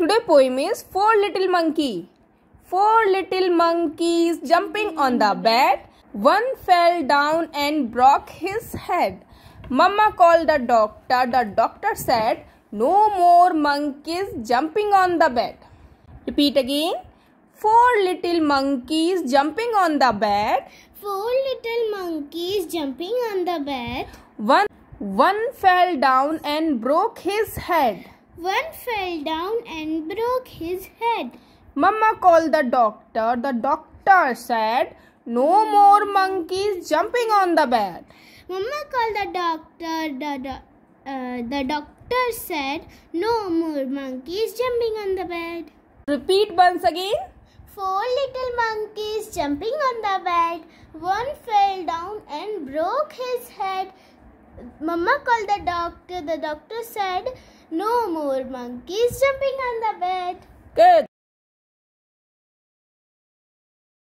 Today poem is Four Little Monkey. Four little monkeys jumping on the bed. One fell down and broke his head. Mama called the doctor. The doctor said, No more monkeys jumping on the bed. Repeat again. Four little monkeys jumping on the bed. Four little monkeys jumping on the bed. One, one fell down and broke his head. One fell down and broke his head. Mama called the doctor. The doctor said, No more monkeys jumping on the bed. Mama called the doctor. The, do- uh, the doctor said, No more monkeys jumping on the bed. Repeat once again. Four little monkeys jumping on the bed. One fell down and broke his head. Mama called the doctor. The doctor said, No more monkeys jumping on the bed.